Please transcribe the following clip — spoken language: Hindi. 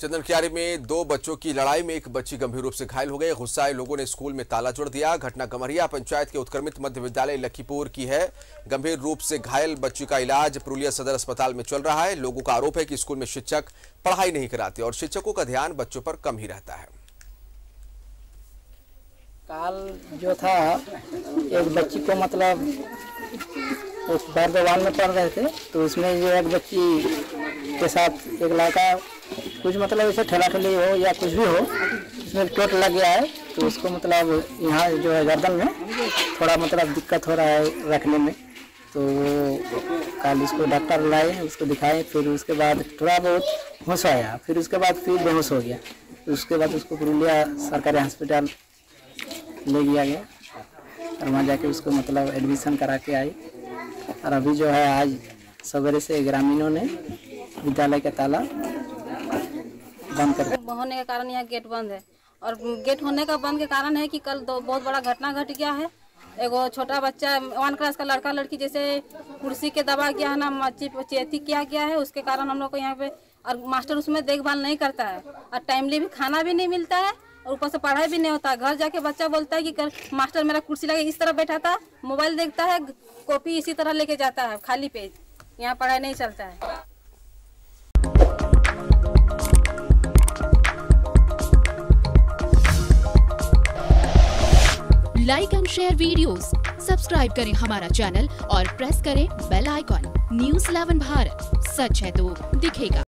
चंदन कियारी में दो बच्चों की लड़ाई में एक बच्ची गंभीर रूप से घायल हो गई। गुस्साए लोगों ने स्कूल में ताला जोड़ दिया। घटना गमरिया पंचायत के उत्क्रमित मध्य विद्यालय लखीपुर की है। गंभीर रूप से घायल बच्ची का इलाज पुरुलिया सदर अस्पताल में चल रहा है। लोगों का आरोप है कि स्कूल में शिक्षक पढ़ाई नहीं कराते और शिक्षकों का ध्यान बच्चों पर कम ही रहता है। काल जो था, एक बच्ची को मतलब उस बर्दवान में पढ़ रहे थे तो उसमें जो एक बच्ची के साथ एक लड़का, कुछ मतलब ऐसे ठेला ठेली हो या कुछ भी हो, उसमें चोट लग गया है तो उसको मतलब यहाँ जो है गर्दन में थोड़ा मतलब दिक्कत हो रहा है रखने में। तो कल उसको डॉक्टर लाए, उसको दिखाए, फिर उसके बाद थोड़ा बहुत होश आया, फिर उसके बाद फिर बेहोश हो गया। उसके बाद उसको पुरुलिया सरकारी हॉस्पिटल ले गया गया, और वहाँ जाके उसको मतलब एडमिशन करा के आई। और अभी जो है आज सवेरे से ग्रामीणों ने विद्यालय का ताला बंद कर होने के कारण यहाँ गेट बंद है। और गेट होने का बंद के कारण है कि कल दो बहुत बड़ा घटना घट गया है। एगो छोटा बच्चा वन क्लास का लड़का लड़की जैसे कुर्सी के दबा गया है ना चेती किया गया है। उसके कारण हम लोग को यहाँ पे, और मास्टर उसमें देखभाल नहीं करता है। और टाइमली भी खाना भी नहीं मिलता है। और ऊपर से पढ़ाई भी नहीं होता। घर जाके बच्चा बोलता है कि कर, मास्टर मेरा कुर्सी लगे इस तरह बैठा था मोबाइल देखता है कॉपी इसी तरह लेके जाता है खाली पेज। यहाँ पढ़ाई नहीं चलता है। Like and share videos, subscribe करें हमारा चैनल और प्रेस करें बेल आइकॉन न्यूज़ 11 भारत. सच है तो दिखेगा।